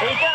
He